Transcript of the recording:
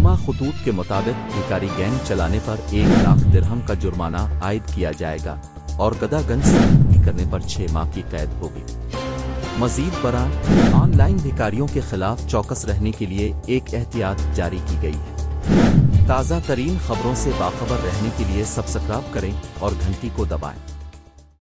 रहनुमा खतूत के मुताबिक भिकारी गैंग चलाने पर एक लाख दिरहम का जुर्माना आयद किया जाएगा और गदागंज करने पर छह माह की कैद होगी। मजीद बरान, ऑनलाइन भिकारियों के खिलाफ चौकस रहने के लिए एक एहतियात जारी की गई है। ताज़ा तरीन खबरों से बाखबर रहने के लिए सब्सक्राइब करें और घंटी को दबाएँ।